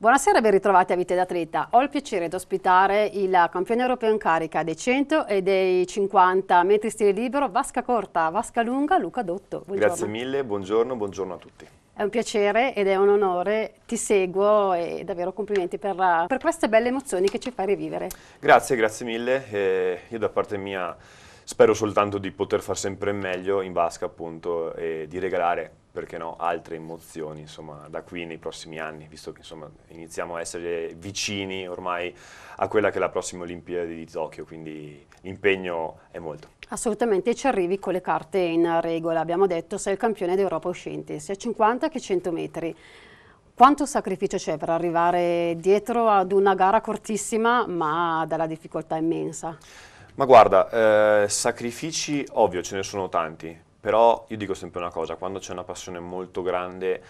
Buonasera e ben ritrovati a Vite d'Atleta. Ho il piacere di ospitare il campione europeo in carica dei 100 e dei 50 metri stile libero, vasca corta, vasca lunga, Luca Dotto. Buongiorno. Grazie mille, buongiorno, buongiorno a tutti. È un piacere ed è un onore, ti seguo e davvero complimenti per, per queste belle emozioni che ci fai rivivere. Grazie, grazie mille. Eh, io da parte mia spero soltanto di poter far sempre meglio in vasca appunto e di regalare perché no, altre emozioni insomma, da qui nei prossimi anni, visto che insomma, iniziamo a essere vicini ormai a quella che è la prossima Olimpiade di Tokyo, quindi l'impegno è molto. Assolutamente, ci arrivi con le carte in regola, abbiamo detto sei il campione d'Europa uscente, sia 50 che 100 metri. Quanto sacrificio c'è per arrivare dietro ad una gara cortissima ma dalla difficoltà immensa? Ma guarda, eh, sacrifici ovvio ce ne sono tanti, però io dico sempre una cosa, quando c'è una passione molto grande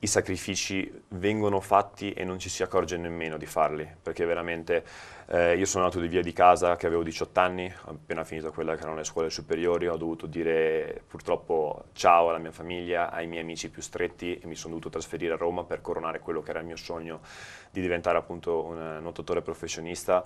i sacrifici vengono fatti e non ci si accorge nemmeno di farli, perché veramente eh, io sono nato di via di casa che avevo 18 anni, appena finito quella che erano le scuole superiori, ho dovuto dire purtroppo ciao alla mia famiglia, ai miei amici più stretti e mi sono dovuto trasferire a Roma per coronare quello che era il mio sogno di diventare appunto un nuotatore professionista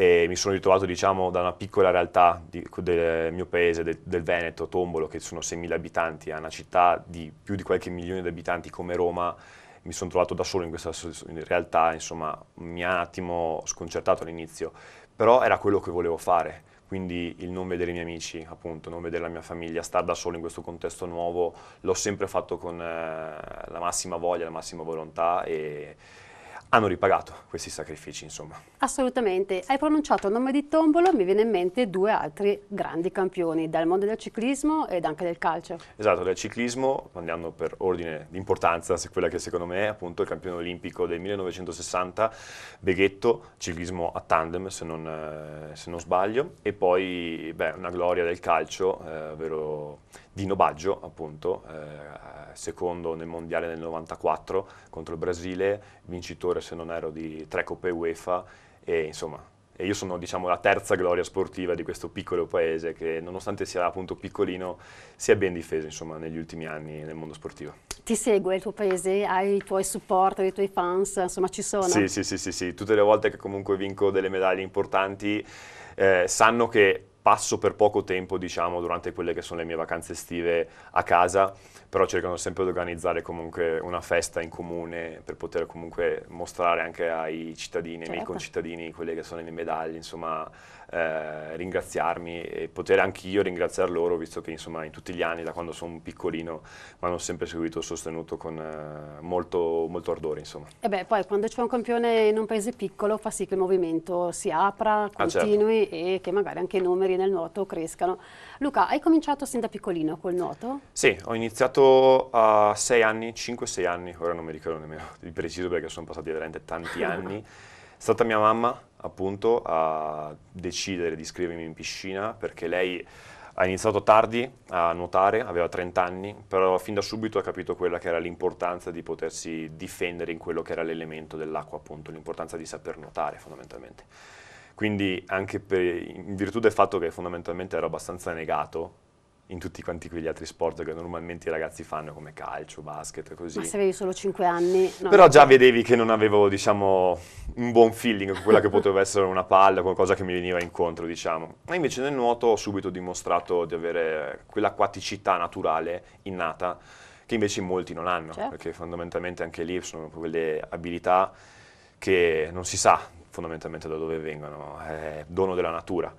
e mi sono ritrovato diciamo, da una piccola realtà di, del mio paese, del, del, Veneto, Tombolo, che sono 6.000 abitanti, a una città di più di qualche milione di abitanti come Roma, mi sono trovato da solo in questa in realtà, insomma, mi ha un attimo sconcertato all'inizio, però era quello che volevo fare, quindi il non vedere i miei amici, appunto, non vedere la mia famiglia, star da solo in questo contesto nuovo, l'ho sempre fatto con eh, la massima voglia, la massima volontà e hanno ripagato questi sacrifici, insomma. Assolutamente. Hai pronunciato il nome di Tombolo, mi viene in mente due altri grandi campioni dal mondo del ciclismo ed anche del calcio. Esatto, del ciclismo, andando per ordine di importanza, quella che secondo me è appunto il campione olimpico del 1960, Beghetto, ciclismo a tandem se non, eh, se non sbaglio, e poi beh, una gloria del calcio, eh, ovvero Dino Baggio, appunto, eh, secondo nel mondiale nel 94 contro il Brasile, vincitore se non ero di tre coppe UEFA e insomma e io sono diciamo la terza gloria sportiva di questo piccolo paese che nonostante sia appunto piccolino si è ben difeso insomma negli ultimi anni nel mondo sportivo. Ti segue il tuo paese? Hai i tuoi supporter, i tuoi fans? Insomma ci sono? Sì, sì, sì, sì, sì. tutte le volte che comunque vinco delle medaglie importanti eh, sanno che passo per poco tempo, diciamo, durante quelle che sono le mie vacanze estive a casa, però cercano sempre di organizzare comunque una festa in comune per poter comunque mostrare anche ai cittadini, ai miei certo. concittadini, quelle che sono le mie medaglie, insomma, eh, ringraziarmi e poter anche io ringraziare loro, visto che insomma in tutti gli anni, da quando sono piccolino, mi hanno sempre seguito e sostenuto con eh, molto, molto ardore. Insomma. E beh, poi quando c'è un campione in un paese piccolo fa sì che il movimento si apra, continui ah, certo. e che magari anche i numeri nel nuoto crescano. Luca, hai cominciato sin da piccolino col nuoto? Sì, ho iniziato a 6 anni, 5-6 anni, ora non mi ricordo nemmeno di preciso perché sono passati veramente tanti anni. È stata mia mamma appunto a decidere di iscrivermi in piscina perché lei ha iniziato tardi a nuotare, aveva 30 anni, però fin da subito ha capito quella che era l'importanza di potersi difendere in quello che era l'elemento dell'acqua, appunto, l'importanza di saper nuotare fondamentalmente. Quindi anche per, in virtù del fatto che fondamentalmente ero abbastanza negato in tutti quanti quegli altri sport che normalmente i ragazzi fanno come calcio, basket e così. Ma se avevi solo 5 anni... No, Però già vedevi che non avevo, diciamo, un buon feeling con quella che poteva essere una palla, qualcosa che mi veniva incontro, diciamo. Ma invece nel nuoto ho subito dimostrato di avere quell'acquaticità naturale, innata, che invece molti non hanno, certo. perché fondamentalmente anche lì sono quelle abilità che non si sa fondamentalmente da dove vengono, è dono della natura.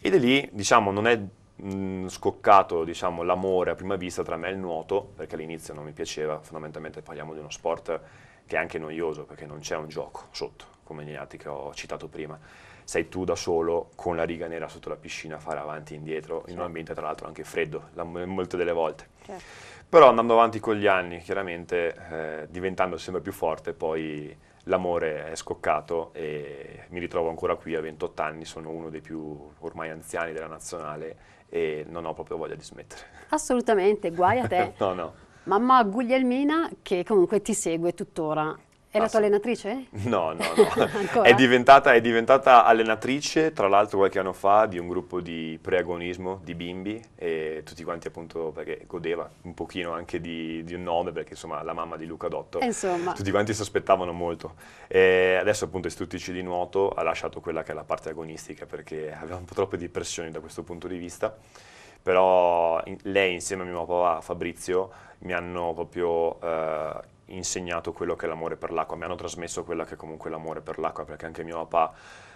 Ed è lì, diciamo, non è mh, scoccato diciamo, l'amore a prima vista tra me e il nuoto, perché all'inizio non mi piaceva, fondamentalmente parliamo di uno sport che è anche noioso, perché non c'è un gioco sotto, come gli altri che ho citato prima. Sei tu da solo con la riga nera sotto la piscina a fare avanti e indietro, certo. in un ambiente tra l'altro anche freddo, la, molte delle volte. Certo. Però andando avanti con gli anni, chiaramente eh, diventando sempre più forte, poi l'amore è scoccato e mi ritrovo ancora qui a 28 anni, sono uno dei più ormai anziani della nazionale e non ho proprio voglia di smettere. Assolutamente, guai a te. no, no. Mamma Guglielmina che comunque ti segue tuttora. È la tua allenatrice? No, no, no. è, diventata, è, diventata, allenatrice, tra l'altro qualche anno fa, di un gruppo di preagonismo di bimbi e tutti quanti appunto perché godeva un pochino anche di, di un nome perché insomma la mamma di Luca Dotto. Insomma. Tutti quanti si aspettavano molto. E adesso appunto istruttrice di nuoto ha lasciato quella che è la parte agonistica perché aveva un po' troppe di pressioni da questo punto di vista. Però in, lei insieme a mio papà Fabrizio mi hanno proprio... Eh, insegnato quello che è l'amore per l'acqua, mi hanno trasmesso quello che è comunque l'amore per l'acqua, perché anche mio papà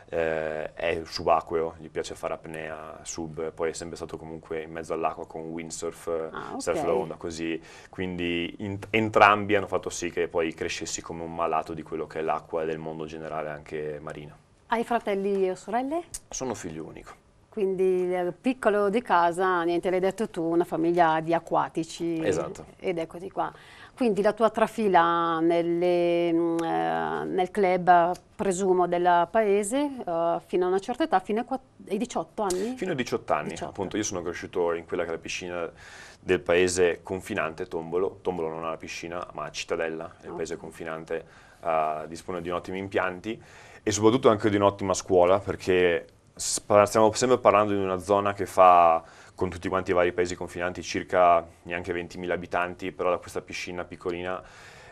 eh, è subacqueo, gli piace fare apnea, sub, poi è sempre stato comunque in mezzo all'acqua con windsurf, ah, okay. surf onda, così, quindi in, entrambi hanno fatto sì che poi crescessi come un malato di quello che è l'acqua e del mondo generale anche marino. Hai fratelli o sorelle? Sono figlio unico. Quindi piccolo di casa, niente, l'hai detto tu, una famiglia di acquatici. Esatto. Ed eccoti qua. Quindi la tua trafila nelle, mm, eh, nel club, presumo, del paese eh, fino a una certa età, fino ai 18 anni? Fino ai 18 anni, 18. appunto. Io sono cresciuto in quella che è la piscina del paese confinante, Tombolo. Tombolo non ha la piscina, ma Cittadella, il okay. paese confinante, uh, dispone di ottimi impianti e soprattutto anche di un'ottima scuola, perché stiamo sempre parlando di una zona che fa con tutti quanti i vari paesi confinanti, circa neanche 20.000 abitanti, però da questa piscina piccolina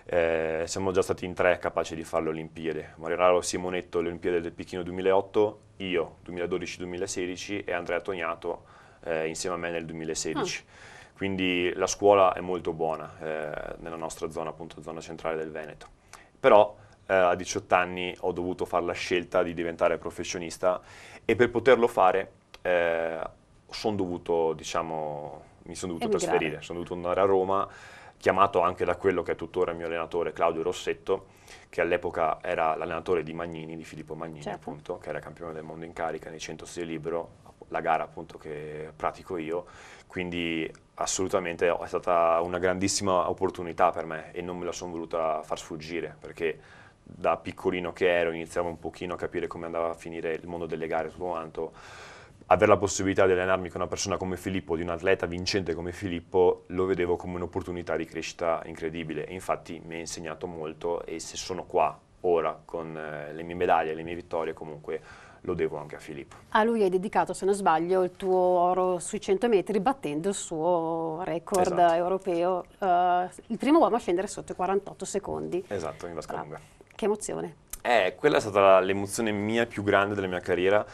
eh, siamo già stati in tre capaci di fare le Olimpiadi. Mario Simonetto, le Olimpiadi del Pechino 2008, io 2012-2016 e Andrea Tognato eh, insieme a me nel 2016. Ah. Quindi la scuola è molto buona eh, nella nostra zona, appunto zona centrale del Veneto. Però eh, a 18 anni ho dovuto fare la scelta di diventare professionista e per poterlo fare eh, sono dovuto, diciamo, mi sono dovuto Emigrare. trasferire, sono dovuto andare a Roma, chiamato anche da quello che è tuttora il mio allenatore Claudio Rossetto, che all'epoca era l'allenatore di Magnini, di Filippo Magnini certo. appunto, che era campione del mondo in carica nei 100 stile libero, la gara appunto che pratico io, quindi assolutamente è stata una grandissima opportunità per me e non me la sono voluta far sfuggire perché da piccolino che ero iniziavo un pochino a capire come andava a finire il mondo delle gare tutto quanto avere la possibilità di allenarmi con una persona come Filippo, di un atleta vincente come Filippo, lo vedevo come un'opportunità di crescita incredibile e infatti mi ha insegnato molto e se sono qua ora con eh, le mie medaglie, le mie vittorie comunque lo devo anche a Filippo. A lui hai dedicato, se non sbaglio, il tuo oro sui 100 metri battendo il suo record esatto. europeo, uh, il primo uomo a scendere sotto i 48 secondi. Esatto, in vasca lunga. Che emozione. Eh, quella è stata l'emozione mia più grande della mia carriera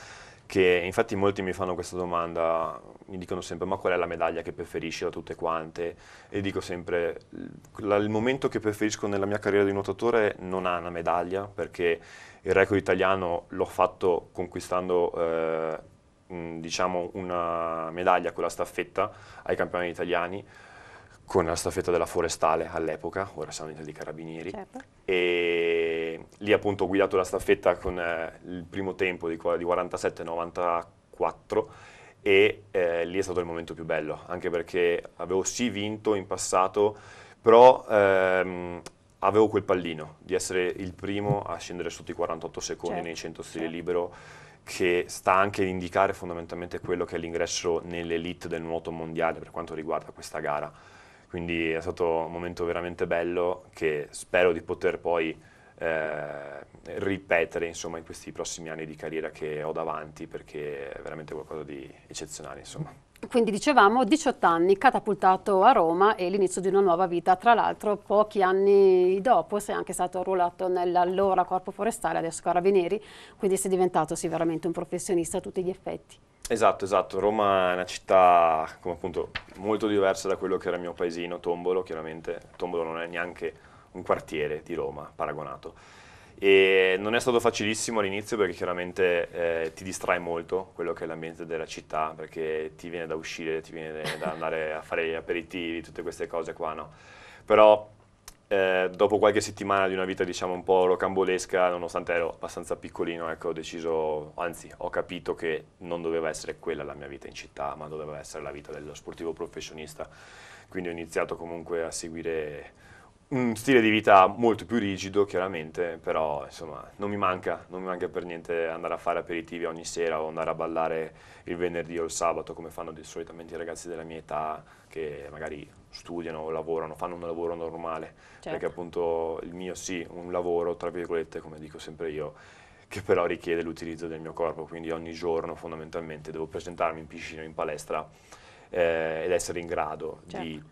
che infatti molti mi fanno questa domanda, mi dicono sempre ma qual è la medaglia che preferisci da tutte quante e dico sempre il momento che preferisco nella mia carriera di nuotatore non ha una medaglia perché il record italiano l'ho fatto conquistando eh, diciamo una medaglia con la staffetta ai campionati italiani con la staffetta della Forestale all'epoca, ora siamo in di Carabinieri, certo. e lì appunto ho guidato la staffetta con eh, il primo tempo di, di 47-94 e eh, lì è stato il momento più bello, anche perché avevo sì vinto in passato, però ehm, avevo quel pallino di essere il primo a scendere sotto i 48 secondi certo. nei 100 stile certo. libero, che sta anche a indicare fondamentalmente quello che è l'ingresso nell'elite del nuoto mondiale per quanto riguarda questa gara quindi è stato un momento veramente bello che spero di poter poi eh, ripetere insomma, in questi prossimi anni di carriera che ho davanti perché è veramente qualcosa di eccezionale. Insomma. Quindi dicevamo 18 anni, catapultato a Roma e l'inizio di una nuova vita. Tra l'altro pochi anni dopo sei anche stato arruolato nell'allora Corpo Forestale, adesso Carabinieri, quindi sei diventato sì, veramente un professionista a tutti gli effetti. Esatto, esatto. Roma è una città come appunto molto diversa da quello che era il mio paesino, Tombolo, chiaramente. Tombolo non è neanche un quartiere di Roma, paragonato. E non è stato facilissimo all'inizio perché chiaramente eh, ti distrae molto quello che è l'ambiente della città, perché ti viene da uscire, ti viene da andare a fare gli aperitivi, tutte queste cose qua, no? Però eh, dopo qualche settimana di una vita diciamo un po' rocambolesca, nonostante ero abbastanza piccolino, ecco, ho deciso, anzi ho capito che non doveva essere quella la mia vita in città, ma doveva essere la vita dello sportivo professionista. Quindi ho iniziato comunque a seguire un stile di vita molto più rigido, chiaramente, però insomma non mi manca, non mi manca per niente andare a fare aperitivi ogni sera o andare a ballare il venerdì o il sabato come fanno di, solitamente i ragazzi della mia età che magari studiano o lavorano, fanno un lavoro normale, certo. perché appunto il mio sì, un lavoro, tra virgolette, come dico sempre io, che però richiede l'utilizzo del mio corpo, quindi ogni giorno fondamentalmente devo presentarmi in piscina in palestra eh, ed essere in grado certo. di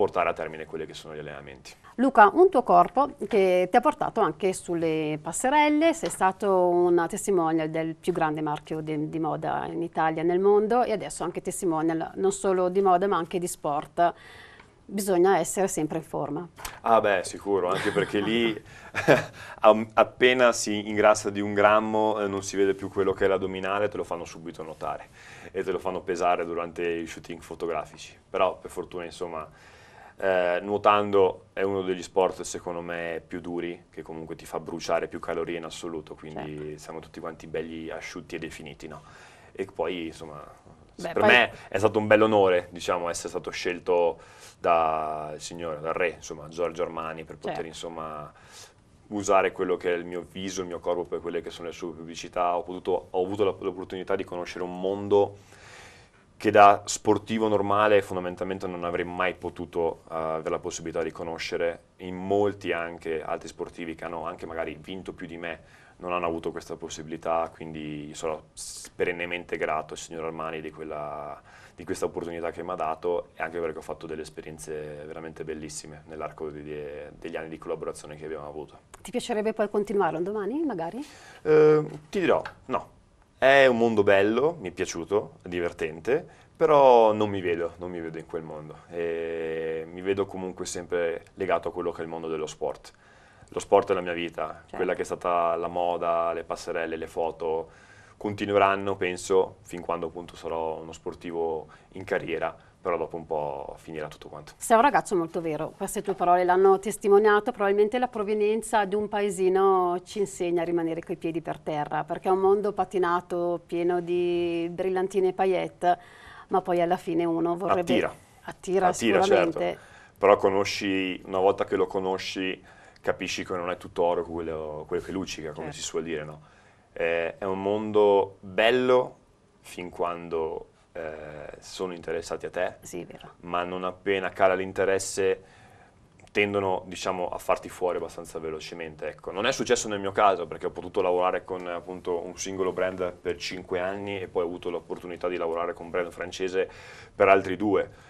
portare a termine quelli che sono gli allenamenti. Luca, un tuo corpo che ti ha portato anche sulle passerelle, sei stato un testimonial del più grande marchio di, di moda in Italia e nel mondo e adesso anche testimonial non solo di moda ma anche di sport. Bisogna essere sempre in forma. Ah beh, sicuro, anche perché lì appena si ingrassa di un grammo eh, non si vede più quello che è l'addominale, te lo fanno subito notare e te lo fanno pesare durante i shooting fotografici. Però per fortuna insomma eh, nuotando è uno degli sport secondo me più duri, che comunque ti fa bruciare più calorie in assoluto, quindi certo. siamo tutti quanti belli asciutti e definiti, no? E poi insomma, Beh, per poi... me è stato un bel onore, diciamo, essere stato scelto dal signore, dal re, insomma, Giorgio Armani, per poter certo. insomma usare quello che è il mio viso, il mio corpo per quelle che sono le sue pubblicità, ho, potuto, ho avuto l'opportunità di conoscere un mondo che da sportivo normale fondamentalmente non avrei mai potuto uh, avere la possibilità di conoscere in molti anche altri sportivi che hanno anche magari vinto più di me non hanno avuto questa possibilità quindi sono perennemente grato al signor Armani di, quella, di questa opportunità che mi ha dato e anche perché ho fatto delle esperienze veramente bellissime nell'arco degli anni di collaborazione che abbiamo avuto. Ti piacerebbe poi continuare un domani magari? Uh, ti dirò no è un mondo bello, mi è piaciuto, divertente, però non mi vedo, non mi vedo in quel mondo. E mi vedo comunque sempre legato a quello che è il mondo dello sport. Lo sport è la mia vita, certo. quella che è stata la moda, le passerelle, le foto, continueranno, penso, fin quando appunto sarò uno sportivo in carriera però dopo un po' finirà tutto quanto. Sei un ragazzo molto vero, queste tue parole l'hanno testimoniato, probabilmente la provenienza di un paesino ci insegna a rimanere coi piedi per terra, perché è un mondo patinato, pieno di brillantine e paillette, ma poi alla fine uno vorrebbe... Attira. Attira, Attira sicuramente. Certo. Però conosci, una volta che lo conosci, capisci che non è tutto oro quello, quello che luccica, come certo. si suol dire, no? È, è un mondo bello fin quando eh, sono interessati a te, sì, ma non appena cala l'interesse tendono diciamo, a farti fuori abbastanza velocemente. Ecco. Non è successo nel mio caso perché ho potuto lavorare con appunto, un singolo brand per 5 anni e poi ho avuto l'opportunità di lavorare con un brand francese per altri due.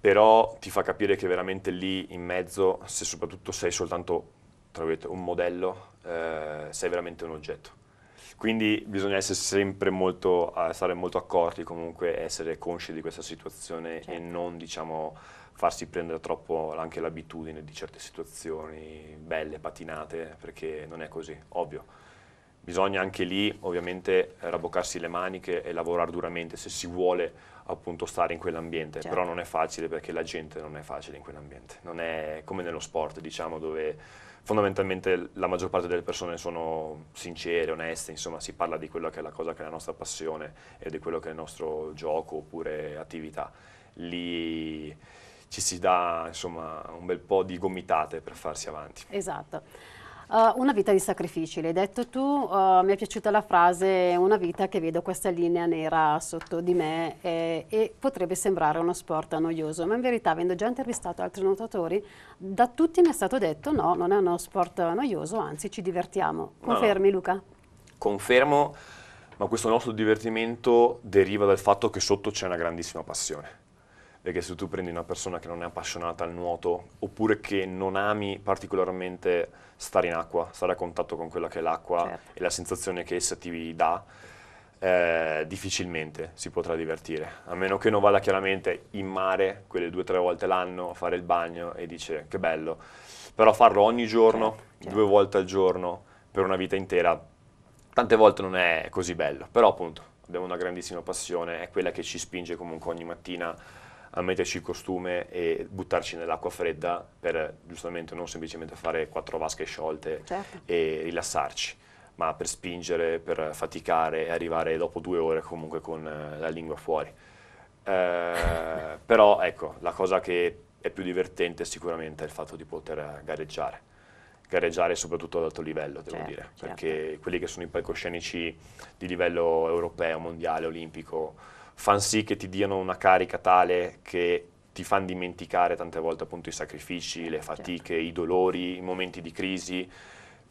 Però ti fa capire che veramente lì in mezzo, se soprattutto sei soltanto un modello, eh, sei veramente un oggetto. Quindi bisogna essere sempre molto, stare molto accorti, comunque essere consci di questa situazione certo. e non diciamo, farsi prendere troppo anche l'abitudine di certe situazioni belle, patinate, perché non è così, ovvio. Bisogna anche lì ovviamente rabboccarsi le maniche e lavorare duramente se si vuole appunto stare in quell'ambiente, certo. però non è facile perché la gente non è facile in quell'ambiente, non è come nello sport diciamo dove fondamentalmente la maggior parte delle persone sono sincere, oneste, insomma si parla di quello che è la cosa che è la nostra passione e di quello che è il nostro gioco oppure attività. Lì ci si dà insomma un bel po' di gomitate per farsi avanti. Esatto. Uh, una vita di sacrifici, l'hai detto tu, uh, mi è piaciuta la frase, una vita che vedo questa linea nera sotto di me eh, e potrebbe sembrare uno sport noioso, ma in verità avendo già intervistato altri nuotatori, da tutti mi è stato detto no, non è uno sport noioso, anzi ci divertiamo. Confermi no, no. Luca? Confermo, ma questo nostro divertimento deriva dal fatto che sotto c'è una grandissima passione perché se tu prendi una persona che non è appassionata al nuoto oppure che non ami particolarmente stare in acqua, stare a contatto con quella che è l'acqua certo. e la sensazione che essa ti dà, eh, difficilmente si potrà divertire, a meno che non vada chiaramente in mare quelle due o tre volte l'anno a fare il bagno e dice che bello, però farlo ogni giorno, certo, certo. due volte al giorno, per una vita intera, tante volte non è così bello, però appunto abbiamo una grandissima passione, è quella che ci spinge comunque ogni mattina a metterci il costume e buttarci nell'acqua fredda per giustamente non semplicemente fare quattro vasche sciolte certo. e rilassarci, ma per spingere, per faticare e arrivare dopo due ore comunque con eh, la lingua fuori. Eh, però ecco, la cosa che è più divertente sicuramente il fatto di poter gareggiare gareggiare soprattutto ad alto livello, devo certo, dire, certo. perché quelli che sono i palcoscenici di livello europeo, mondiale, olimpico, fanno sì che ti diano una carica tale che ti fanno dimenticare tante volte appunto i sacrifici, le certo. fatiche, i dolori, i momenti di crisi,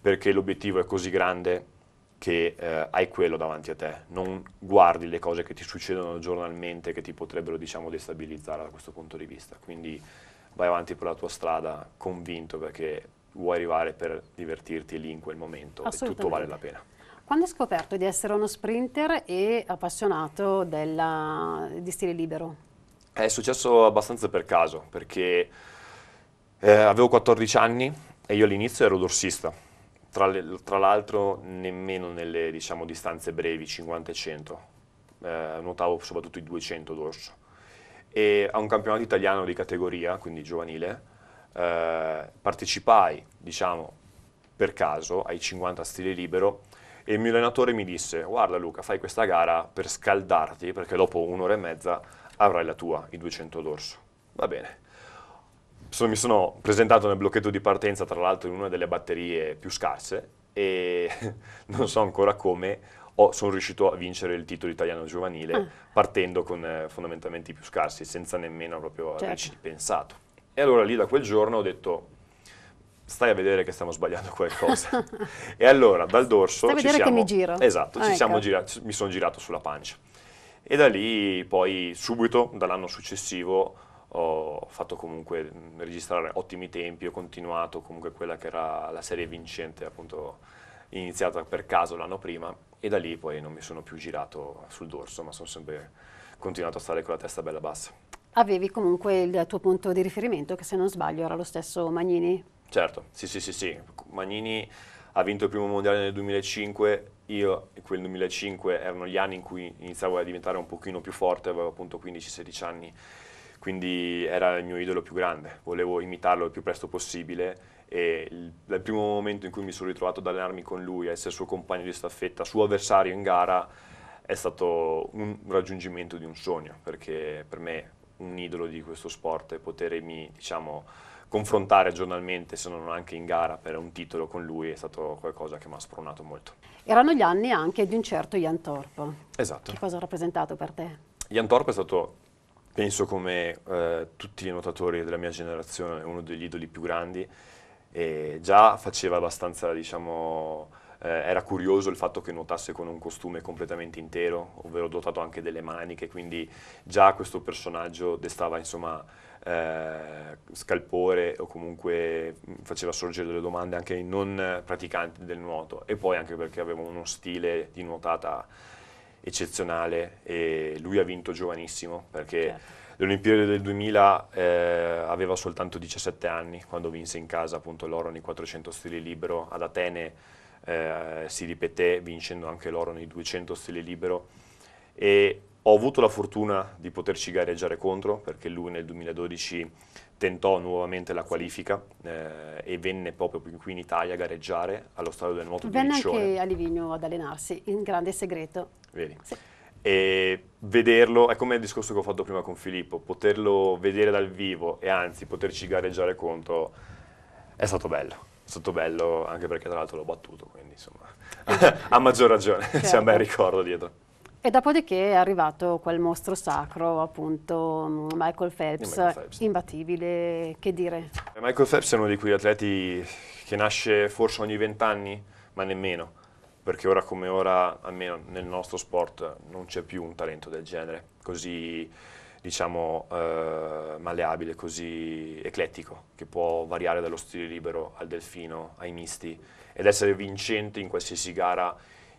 perché l'obiettivo è così grande che eh, hai quello davanti a te, non guardi le cose che ti succedono giornalmente che ti potrebbero diciamo destabilizzare da questo punto di vista, quindi vai avanti per la tua strada convinto perché vuoi arrivare per divertirti lì in quel momento e tutto vale la pena. Quando hai scoperto di essere uno sprinter e appassionato della, di stile libero? È successo abbastanza per caso, perché eh, avevo 14 anni e io all'inizio ero dorsista, tra, tra l'altro nemmeno nelle diciamo, distanze brevi, 50 e 100, eh, nuotavo soprattutto i 200 dorso. E a un campionato italiano di categoria, quindi giovanile, eh, partecipai, diciamo, per caso ai 50 stile libero e il mio allenatore mi disse guarda Luca fai questa gara per scaldarti perché dopo un'ora e mezza avrai la tua, i 200 d'orso. Va bene. So, mi sono presentato nel blocchetto di partenza tra l'altro in una delle batterie più scarse e non so ancora come ho, sono riuscito a vincere il titolo italiano giovanile ah. partendo con eh, fondamentalmente più scarsi senza nemmeno proprio certo. averci pensato. E allora lì da quel giorno ho detto, stai a vedere che stiamo sbagliando qualcosa. e allora dal dorso... Stai a vedere siamo, che mi giro. Esatto, ah, ecco. girati, mi sono girato sulla pancia. E da lì poi subito, dall'anno successivo, ho fatto comunque registrare ottimi tempi, ho continuato comunque quella che era la serie vincente, appunto iniziata per caso l'anno prima e da lì poi non mi sono più girato sul dorso, ma sono sempre continuato a stare con la testa bella bassa avevi comunque il tuo punto di riferimento, che se non sbaglio era lo stesso Magnini. Certo, sì, sì, sì, sì. Magnini ha vinto il primo mondiale nel 2005, io in quel 2005 erano gli anni in cui iniziavo a diventare un pochino più forte, avevo appunto 15-16 anni, quindi era il mio idolo più grande, volevo imitarlo il più presto possibile e il, dal primo momento in cui mi sono ritrovato ad allenarmi con lui, a essere suo compagno di staffetta, suo avversario in gara, è stato un raggiungimento di un sogno, perché per me un idolo di questo sport e potermi diciamo, confrontare giornalmente, se non anche in gara, per un titolo con lui è stato qualcosa che mi ha spronato molto. Erano gli anni anche di un certo Jan Torp. Esatto. Che cosa ha rappresentato per te? Jan Torp è stato, penso come eh, tutti i nuotatori della mia generazione, uno degli idoli più grandi e già faceva abbastanza, diciamo, eh, era curioso il fatto che nuotasse con un costume completamente intero, ovvero dotato anche delle maniche, quindi già questo personaggio destava insomma eh, scalpore o comunque faceva sorgere delle domande anche ai non praticanti del nuoto. E poi anche perché aveva uno stile di nuotata eccezionale e lui ha vinto giovanissimo perché certo. le del 2000 eh, aveva soltanto 17 anni quando vinse in casa appunto l'oro nei 400 stili libero. Ad Atene eh, si ripeté vincendo anche l'oro nei 200 stile libero. E ho avuto la fortuna di poterci gareggiare contro perché lui nel 2012 tentò nuovamente la qualifica eh, e venne proprio qui in Italia a gareggiare allo stadio del nuoto venne di Riccione. Venne anche a Livigno ad allenarsi, in grande segreto. Vedi. Sì. E vederlo, è come il discorso che ho fatto prima con Filippo, poterlo vedere dal vivo e anzi poterci gareggiare contro è stato bello stato bello anche perché tra l'altro l'ho battuto, quindi insomma a maggior ragione, certo. c'è un bel ricordo dietro. E dopodiché è arrivato quel mostro sacro, appunto Michael Phelps, Michael Phelps, imbattibile, che dire? Michael Phelps è uno di quegli atleti che nasce forse ogni vent'anni, ma nemmeno, perché ora come ora, almeno nel nostro sport, non c'è più un talento del genere, così diciamo eh, malleabile, così eclettico, che può variare dallo stile libero al delfino, ai misti, ed essere vincente in qualsiasi gara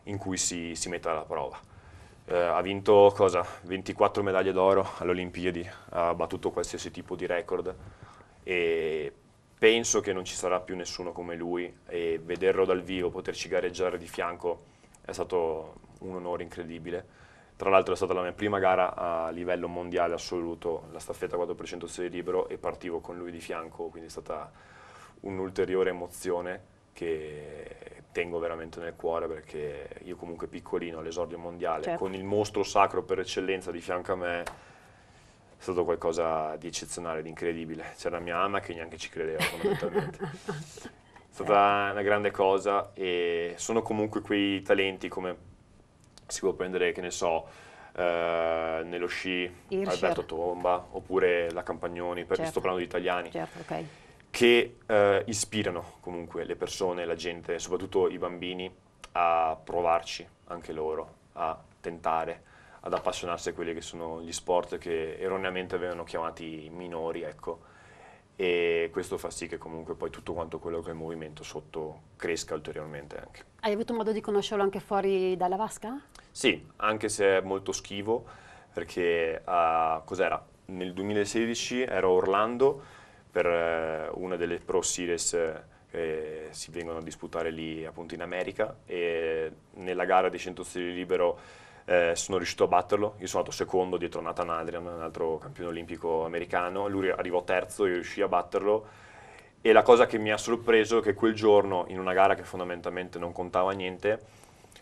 in cui si, si metta alla prova. Eh, ha vinto cosa? 24 medaglie d'oro alle Olimpiadi, ha battuto qualsiasi tipo di record e penso che non ci sarà più nessuno come lui e vederlo dal vivo, poterci gareggiare di fianco è stato un onore incredibile tra l'altro è stata la mia prima gara a livello mondiale assoluto, la staffetta 4% serie libero e partivo con lui di fianco, quindi è stata un'ulteriore emozione che tengo veramente nel cuore perché io comunque piccolino all'esordio mondiale, certo. con il mostro sacro per eccellenza di fianco a me, stato qualcosa di eccezionale, di incredibile. C'era mia mamma che neanche ci credeva fondamentalmente. È stata una grande cosa e sono comunque quei talenti come si può prendere, che ne so, eh, nello sci Hirscher. Alberto Tomba oppure la Campagnoni, perché Certo. sto parlando di italiani, Certo, ok. Che eh, ispirano comunque le persone, la gente, soprattutto i bambini, a provarci anche loro, a tentare, ad appassionarsi a quelli che sono gli sport che erroneamente avevano chiamati minori, ecco. E questo fa sì che comunque poi tutto quanto quello che è il movimento sotto cresca ulteriormente anche. Hai avuto modo di conoscerlo anche fuori dalla vasca? Sì, anche se è molto schivo, perché ah, cos'era? Nel 2016 ero a Orlando per eh, una delle Pro Series eh, che si vengono a disputare lì appunto in America e nella gara di 100 stili libero eh, sono riuscito a batterlo, io sono andato secondo dietro Nathan Adrian, un altro campione olimpico americano, lui arrivò terzo, io riuscii a batterlo. E la cosa che mi ha sorpreso è che quel giorno in una gara che fondamentalmente non contava niente,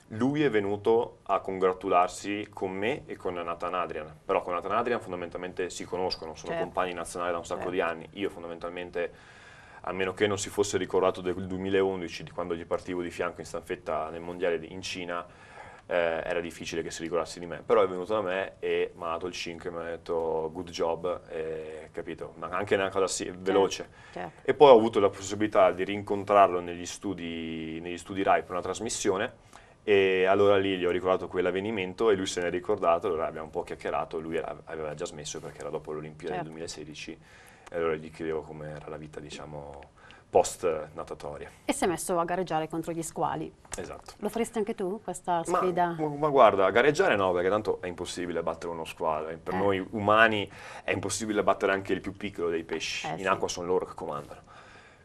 lui è venuto a congratularsi con me e con Nathan Adrian, però con Nathan Adrian fondamentalmente si conoscono, sono Certo. compagni nazionali da un sacco Certo. di anni, io fondamentalmente a meno che non si fosse ricordato del 2011 di quando gli partivo di fianco in staffetta nel mondiale di- in Cina, eh, era difficile che si ricordasse di me, però è venuto da me e mi ha dato il 5 e mi ha detto good job, e, capito, ma anche una cosa sì, veloce. Certo. E poi ho avuto la possibilità di rincontrarlo negli studi, negli studi RAI per una trasmissione e allora lì gli ho ricordato quell'avvenimento e lui se ne è ricordato, allora abbiamo un po' chiacchierato, lui era- aveva già smesso perché era dopo l'Olimpiade Certo. del 2016 e allora gli chiedevo com'era la vita diciamo post natatoria. E si è messo a gareggiare contro gli squali. Esatto. Lo faresti anche tu, questa sfida? ma- ma guarda, gareggiare no, perché tanto è impossibile battere uno squalo. e Per Eh. noi umani è impossibile battere anche il più piccolo dei pesci. Eh, In sì. acqua sono loro che comandano.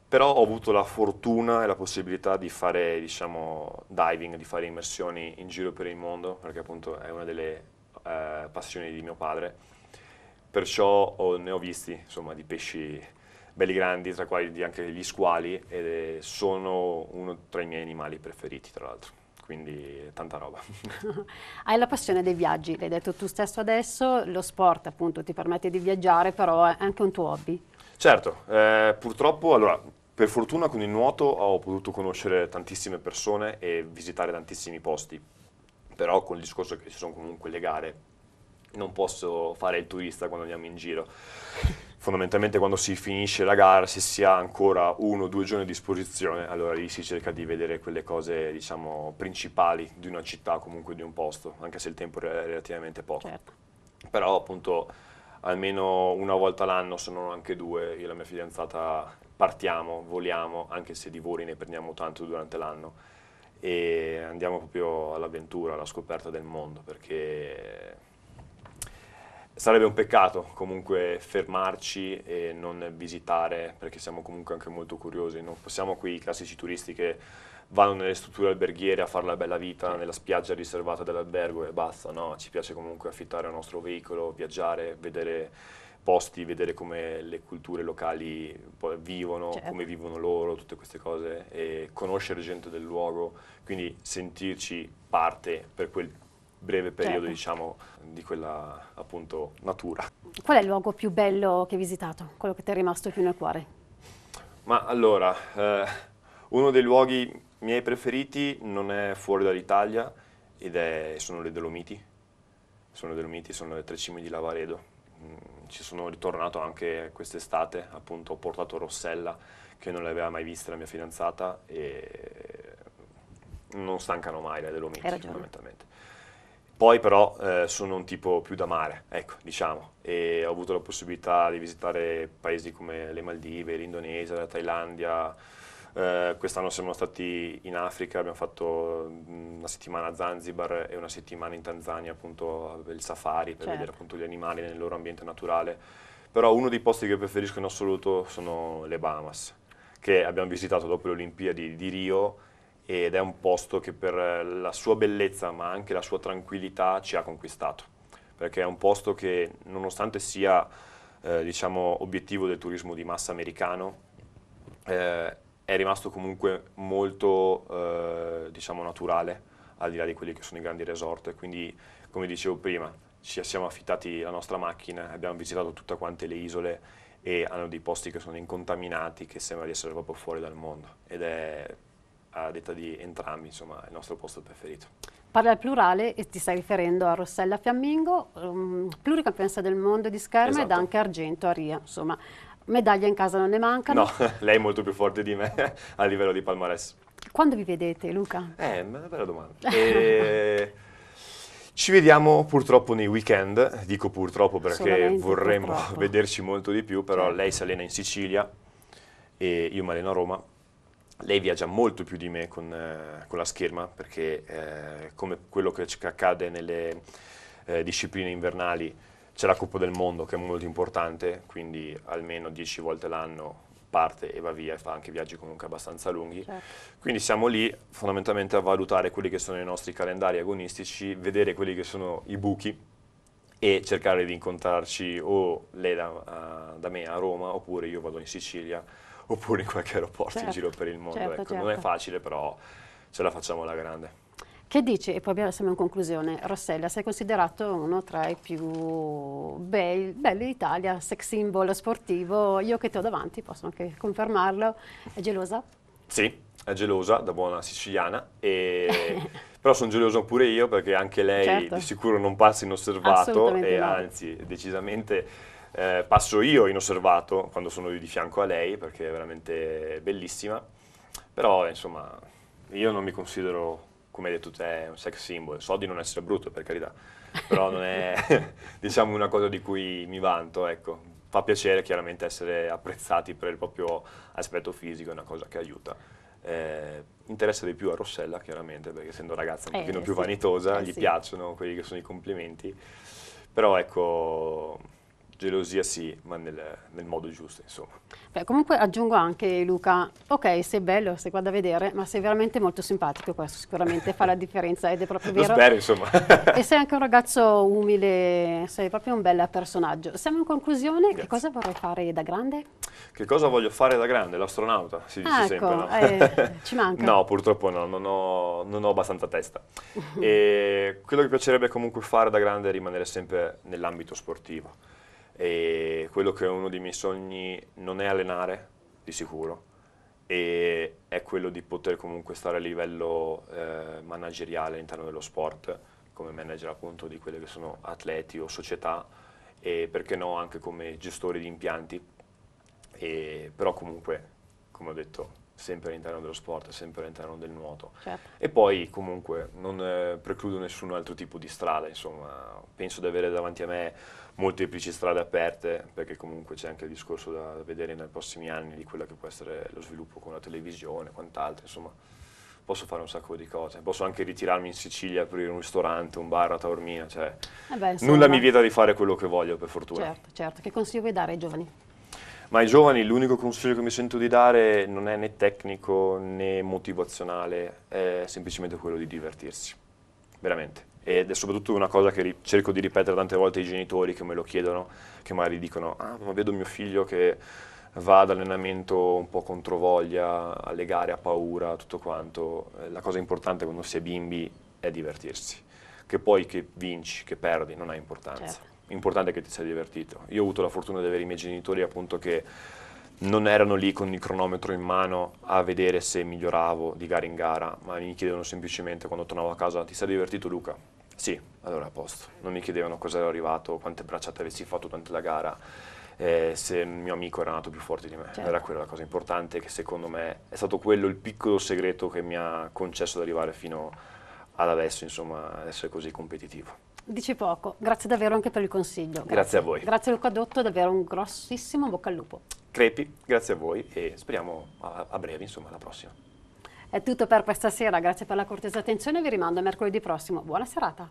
Però ho avuto la fortuna e la possibilità di fare, diciamo, diving, di fare immersioni in giro per il mondo, perché appunto è una delle eh, passioni di mio padre. Perciò ho- ne ho visti, insomma, di pesci belli grandi, tra di anche gli squali, e sono uno tra i miei animali preferiti, tra l'altro. Quindi tanta roba. Hai la passione dei viaggi, l'hai detto tu stesso adesso, lo sport appunto ti permette di viaggiare, però è anche un tuo hobby. Certo, eh, purtroppo, allora, per fortuna con il nuoto ho potuto conoscere tantissime persone e visitare tantissimi posti, però con il discorso che ci sono comunque le gare, non posso fare il turista quando andiamo in giro. Fondamentalmente quando si finisce la gara, se si ha ancora uno o due giorni a disposizione, allora lì si cerca di vedere quelle cose, diciamo, principali di una città, comunque di un posto, anche se il tempo è relativamente poco Certo. però appunto almeno una volta l'anno, se non anche due, io e la mia fidanzata partiamo, voliamo, anche se di voli ne prendiamo tanto durante l'anno. E andiamo proprio all'avventura, alla scoperta del mondo, perché sarebbe un peccato comunque fermarci e non visitare, perché siamo comunque anche molto curiosi, non possiamo quei classici turisti che vanno nelle strutture alberghiere a fare la bella vita nella spiaggia riservata dell'albergo e basta, no, ci piace comunque affittare il nostro veicolo, viaggiare, vedere posti, vedere come le culture locali vivono, Certo. come vivono loro, tutte queste cose e conoscere gente del luogo, quindi sentirci parte per quel breve periodo, Certo. diciamo, di quella appunto natura. Qual è il luogo più bello che hai visitato? Quello che ti è rimasto più nel cuore? Ma allora, eh, uno dei luoghi miei preferiti non è fuori dall'Italia ed è, sono le Dolomiti. Sono le Dolomiti, sono le tre cime di Lavaredo. Mm, Ci sono ritornato anche quest'estate, appunto ho portato Rossella che non l'aveva mai vista la mia fidanzata e non stancano mai le Dolomiti fondamentalmente. Poi però eh, sono un tipo più da mare, ecco, diciamo, e ho avuto la possibilità di visitare paesi come le Maldive, l'Indonesia, la Thailandia. Eh, quest'anno siamo stati in Africa, abbiamo fatto mm, una settimana a Zanzibar e una settimana in Tanzania, appunto, il safari per Certo. vedere appunto gli animali nel loro ambiente naturale. Però uno dei posti che preferisco in assoluto sono le Bahamas, che abbiamo visitato dopo le Olimpiadi di Rio ed è un posto che per la sua bellezza ma anche la sua tranquillità ci ha conquistato, perché è un posto che nonostante sia eh, diciamo, obiettivo del turismo di massa americano, eh, è rimasto comunque molto eh, diciamo, naturale, al di là di quelli che sono i grandi resort, quindi come dicevo prima, ci siamo affittati la nostra macchina, abbiamo visitato tutte quante le isole e hanno dei posti che sono incontaminati, che sembra di essere proprio fuori dal mondo ed è a detta di entrambi insomma, il nostro posto preferito. Parla al plurale e ti stai riferendo a Rossella Fiammingo, um, pluricampionessa del mondo di scherma esatto. ed anche argento a Ria, insomma medaglie in casa non ne mancano. No, lei è molto più forte di me a livello di palmarès. Quando vi vedete Luca? Eh, una bella domanda. E... Ci vediamo purtroppo nei weekend, dico purtroppo perché Solamente vorremmo purtroppo. vederci molto di più, però certo. lei si allena in Sicilia e io mi alleno a Roma. Lei viaggia molto più di me con, eh, con la scherma perché eh, come quello che accade nelle eh, discipline invernali c'è la Coppa del Mondo che è molto importante, quindi almeno 10 volte l'anno parte e va via e fa anche viaggi comunque abbastanza lunghi. Certo. Quindi siamo lì fondamentalmente a valutare quelli che sono i nostri calendari agonistici, vedere quelli che sono i buchi e cercare di incontrarci o lei da, da me a Roma oppure io vado in Sicilia oppure in qualche aeroporto certo. in giro per il mondo. Certo, ecco, non è certo. facile però ce la facciamo alla grande. Che dici, e poi siamo in conclusione, Rossella, sei considerato uno tra i più bei, belli d'Italia, sex symbol sportivo, io che ti ho davanti posso anche confermarlo, è gelosa? Sì, è gelosa, da buona siciliana, e... però sono geloso pure io perché anche lei certo. di sicuro non passa inosservato e no. anzi decisamente eh, passo io inosservato quando sono di fianco a lei perché è veramente bellissima, però insomma io non mi considero come hai detto te, è un sex symbol. So di non essere brutto, per carità, però non è, diciamo, una cosa di cui mi vanto, ecco. Fa piacere chiaramente essere apprezzati per il proprio aspetto fisico, è una cosa che aiuta. Eh, interessa di più a Rossella, chiaramente, perché essendo ragazza un eh, pochino più sì. vanitosa, eh, gli sì. piacciono quelli che sono i complimenti. Però ecco, gelosia sì, ma nel, nel modo giusto, insomma. Beh, comunque aggiungo anche, Luca, ok, sei bello, sei qua da vedere, ma sei veramente molto simpatico, questo sicuramente fa la differenza ed è proprio vero. Lo spero, insomma. e sei anche un ragazzo umile, sei proprio un bel personaggio. Siamo in conclusione, Grazie. che cosa vorrai fare da grande? Che cosa voglio fare da grande? L'astronauta, si dice ah, ecco, sempre, no? Eh, ci manca. no, purtroppo no, non ho, non ho abbastanza testa. e quello che piacerebbe comunque fare da grande è rimanere sempre nell'ambito sportivo e quello che è uno dei miei sogni non è allenare, di sicuro, e è quello di poter comunque stare a livello eh, manageriale all'interno dello sport, come manager appunto di quelle che sono atleti o società, e perché no anche come gestori di impianti, e, però comunque, come ho detto, sempre all'interno dello sport, sempre all'interno del nuoto. Certo. E poi comunque non eh, precludo nessun altro tipo di strada, insomma, penso di avere davanti a me molteplici strade aperte, perché comunque c'è anche il discorso da vedere nei prossimi anni di quello che può essere lo sviluppo con la televisione e quant'altro, insomma, posso fare un sacco di cose. Posso anche ritirarmi in Sicilia, aprire un ristorante, un bar a Taormina, cioè eh beh, nulla mi vieta di fare quello che voglio, per fortuna. Certo, certo. Che consiglio vuoi dare ai giovani? Ma ai giovani l'unico consiglio che mi sento di dare non è né tecnico né motivazionale, è semplicemente quello di divertirsi, veramente. Ed è soprattutto una cosa che cerco di ripetere tante volte ai genitori che me lo chiedono, che magari dicono, ah ma vedo mio figlio che va ad allenamento un po' controvoglia, alle gare ha paura, tutto quanto. Eh, la cosa importante quando si è bimbi è divertirsi, che poi che vinci, che perdi, non ha importanza. Certo importante che ti sia divertito. Io ho avuto la fortuna di avere i miei genitori appunto che non erano lì con il cronometro in mano a vedere se miglioravo di gara in gara, ma mi chiedevano semplicemente quando tornavo a casa ti sei divertito Luca? Sì, allora a posto. Non mi chiedevano cosa ero arrivato, quante bracciate avessi fatto durante la gara, eh, se il mio amico era nato più forte di me. Certo. Era quella la cosa importante che secondo me è stato quello il piccolo segreto che mi ha concesso di arrivare fino ad adesso, insomma, ad essere così competitivo. Dici poco, grazie davvero anche per il consiglio. Grazie, grazie a voi. Grazie Luca Dotto, davvero un grossissimo bocca al lupo. Crepi, grazie a voi e speriamo a, a breve, insomma, alla prossima. È tutto per questa sera, grazie per la cortese attenzione, vi rimando a mercoledì prossimo. Buona serata.